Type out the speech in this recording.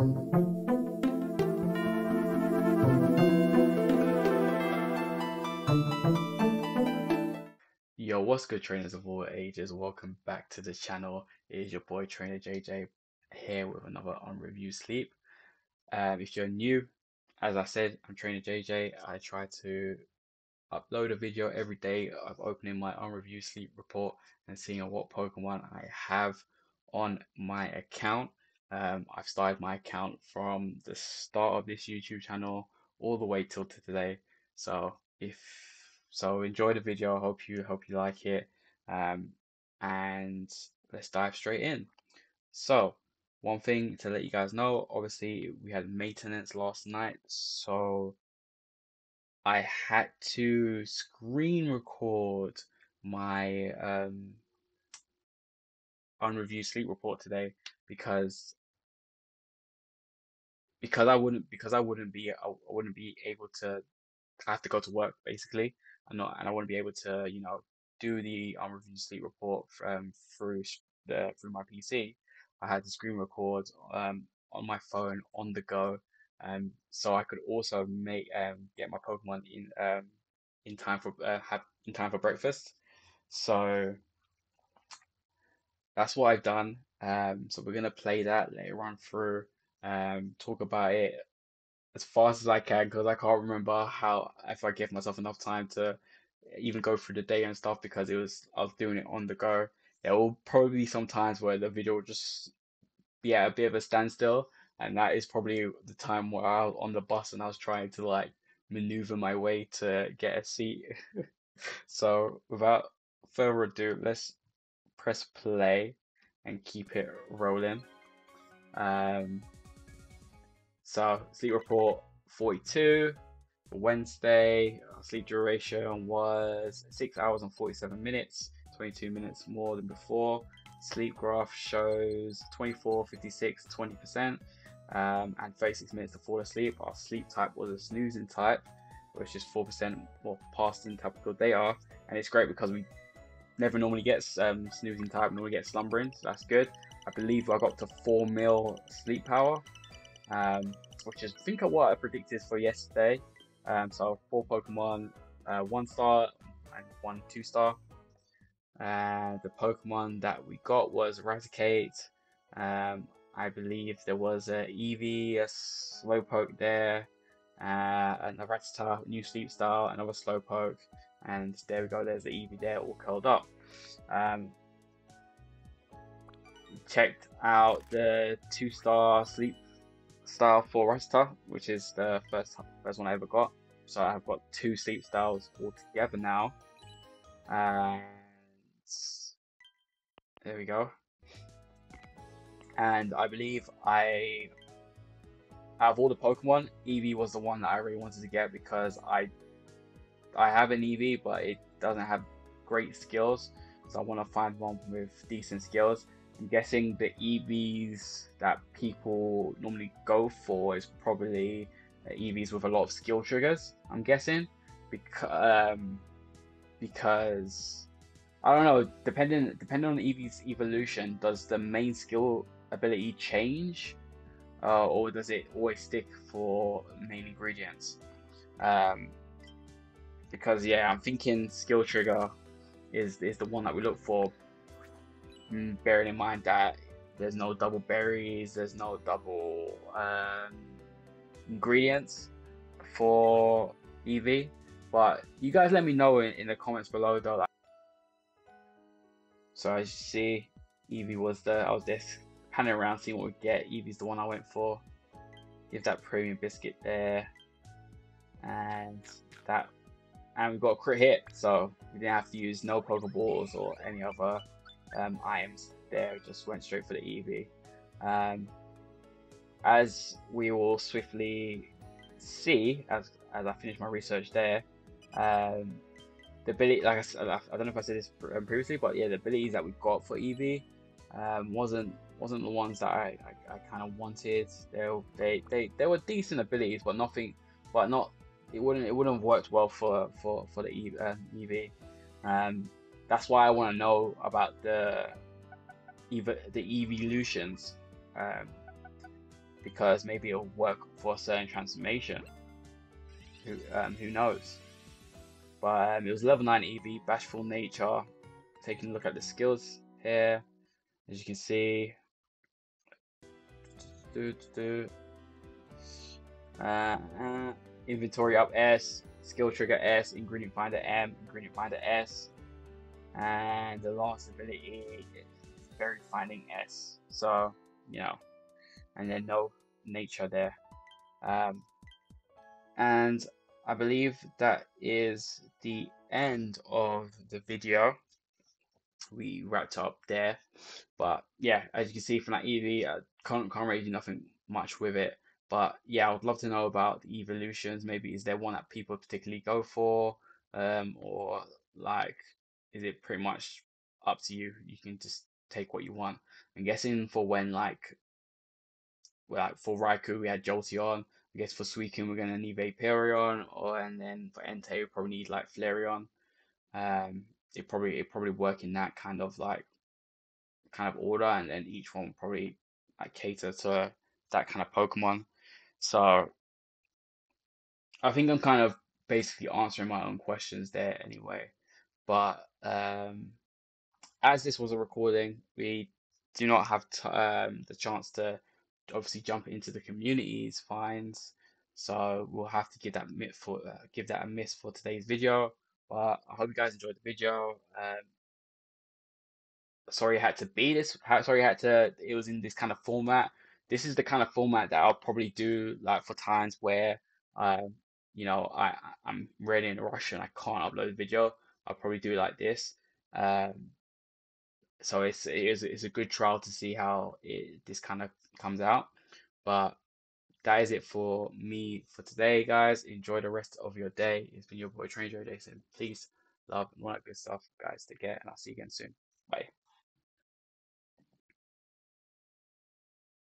Yo, what's good trainers of all ages? Welcome back to the channel. It is your boy trainer JJ here with another on review sleep. Um, if you're new, as I said, I'm trainer JJ. I try to upload a video every day of opening my on review sleep report and seeing what Pokemon I have on my account. Um, I've started my account from the start of this YouTube channel all the way till today. So if so, enjoy the video. I hope you hope you like it. Um, and let's dive straight in. So one thing to let you guys know, obviously we had maintenance last night, so I had to screen record my um on review sleep report today because because I wouldn't because I wouldn't be I wouldn't be able to I have to go to work basically and not and I wouldn't be able to you know do the on review sleep report um through the through my PC. I had to screen record um on my phone on the go um so I could also make um get my Pokemon in um in time for uh, have in time for breakfast. So that's what I've done. Um, so we're gonna play that later on through, um, talk about it as fast as I can because I can't remember how if I gave myself enough time to even go through the day and stuff because it was I was doing it on the go. There will probably be some times where the video will just be at a bit of a standstill, and that is probably the time where I was on the bus and I was trying to like maneuver my way to get a seat. so without further ado, let's press play and keep it rolling. Um, so sleep report 42 for Wednesday. Sleep duration was 6 hours and 47 minutes, 22 minutes more than before. Sleep graph shows 24, 56, 20%, um, and 36 minutes to fall asleep. Our sleep type was a snoozing type, which is 4% more past than typical they are. And it's great because we never normally get um, snoozing type, normally get slumbering, so that's good. I believe I got to 4 mil sleep power, um, which is I think what I predicted for yesterday. Um, so four Pokemon, uh, one star and one two star. And the Pokemon that we got was Raticate. Um, I believe there was a Eevee, a Slowpoke there, uh, and a Rattata, new Sleep Style, another Slowpoke, and there we go. There's the Eevee there, all curled up. Um, checked out the two star Sleep style for Rattata, which is the first first one I ever got. So I've got two sleep styles all together now. And there we go. And I believe I out of all the Pokemon, Eevee was the one that I really wanted to get because I I have an Eevee, but it doesn't have great skills. So I want to find one with decent skills. I'm guessing the Eevees that people normally go for is probably Eevees with a lot of skill triggers. I'm guessing, because um, because I don't know. Depending depending on Eevee's evolution, does the main skill ability change, uh, or does it always stick for main ingredients? Um, because yeah, I'm thinking skill trigger is is the one that we look for bearing in mind that there's no double berries, there's no double um, ingredients for Eevee. But you guys let me know in, in the comments below though. Like, so as you see, Eevee was the I was just panning around seeing what we get. Eevee's the one I went for. Give that premium biscuit there, and that, and we got a crit hit. So we didn't have to use no Pokeballs or any other um, items there, just went straight for the Eevee. Um, as we will swiftly see as as I finish my research there, um, the ability, like I, said, I don't know if I said this um, previously, but yeah, the abilities that we got for Eevee um, wasn't wasn't the ones that I, I, I kind of wanted. They, they they they were decent abilities, but nothing, but not it wouldn't it wouldn't have worked well for for for the Eevee. Um, that's why I want to know about the ev- the evolutions, um, because maybe it'll work for a certain transformation. Who um, who knows? But um, it was level 9 Eevee, Bashful Nature. Taking a look at the skills here, as you can see. Do, do, do. Uh, uh, inventory up S, skill trigger S, ingredient finder M, ingredient finder S, and the last ability is berry finding S. So, you know, and then no nature there. Um, and I believe that is the end of the video. We wrapped up there, but yeah, as you can see from that Eevee, I can't, can't really do nothing much with it. But yeah, I would love to know about the evolutions. Maybe is there one that people particularly go for, um, or like, is it pretty much up to you? You can just take what you want. I'm guessing for when like, like for Raikou we had Jolteon. I guess for Suicune we're gonna need Vaporeon, or and then for Entei we probably need like Flareon. Um, it probably it probably work in that kind of like kind of order, and then each one probably like cater to that kind of Pokemon. So I think I'm kind of basically answering my own questions there anyway. But um, as this was a recording, we do not have t- um, the chance to obviously jump into the communities finds. So we'll have to give that for uh, give that a miss for today's video. But I hope you guys enjoyed the video. Um, sorry I had to be this. Sorry I had to. It was in this kind of format this is the kind of format that I'll probably do like for times where um you know I I'm really in a rush and I can't upload a video. I'll probably do it like this. Um, so it's it is it's a good trial to see how it this kind of comes out. But that is it for me for today, guys. Enjoy the rest of your day. It's been your boy Train Joe Jason. Please love and all that good stuff, guys. Take care, and I'll see you again soon. Bye.